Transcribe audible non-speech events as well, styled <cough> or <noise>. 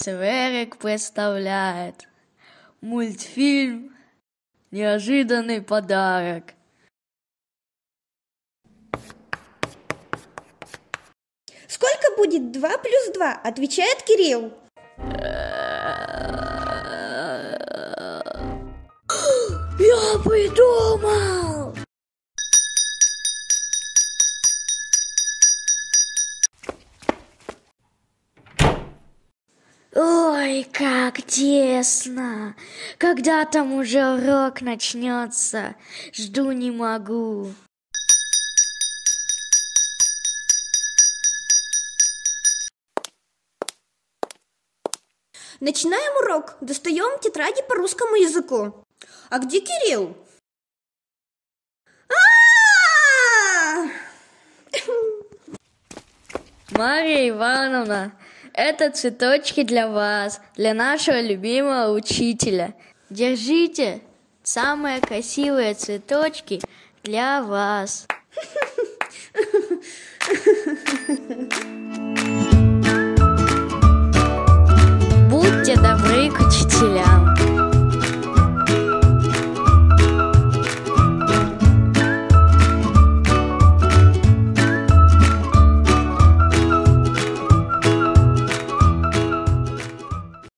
Цверик представляет мультфильм «Неожиданный подарок». Сколько будет 2 плюс 2? Отвечает Кирилл. Я придумал! Ой, как тесно! Когда там уже урок начнется? Жду не могу. Начинаем урок. Достаем тетради по русскому языку. А где Кирилл? А-а-а! Мария Ивановна, это цветочки для вас, для нашего любимого учителя. Держите самые красивые цветочки для вас. <laughs> Будьте добры к учителям.